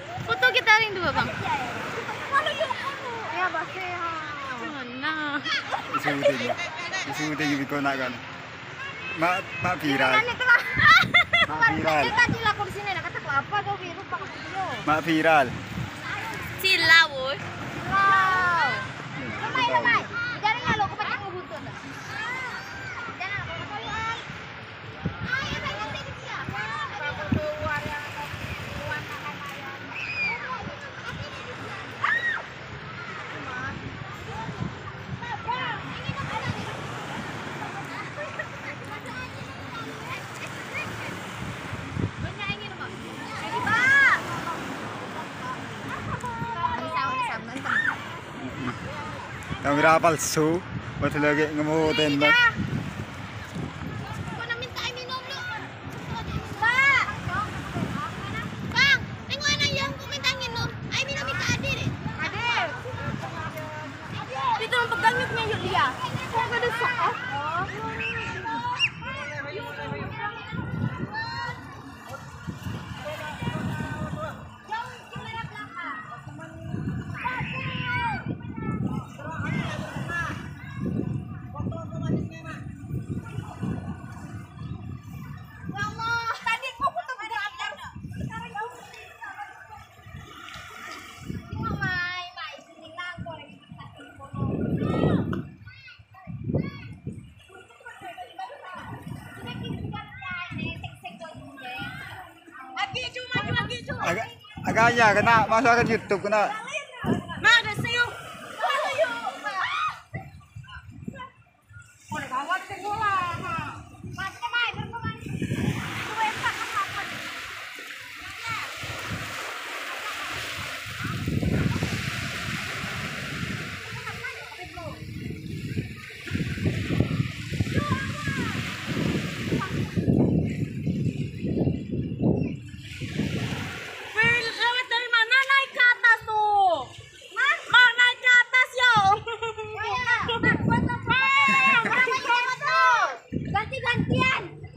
Foto kita ring dua bang. Ya basehan. Mana? Isuti. Isuti gibi ko na kan. Ma ma viral. Ma viral. Kita sini nakata ko apa daw biru pa ko video. Ma viral. Sila Air minum minta adik deh. Adik. Dito ang paggamit niya Yulia. Kung ganda sa Tadi Agak agaknya kena masukkan YouTube kena.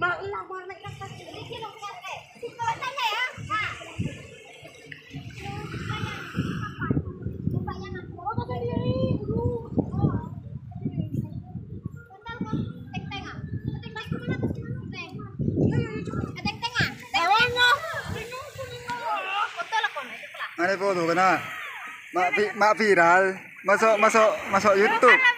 Naik lah. Ano po kena. Ma ma viral. Masuk masuk masuk YouTube.